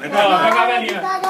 Vai pra lá, vai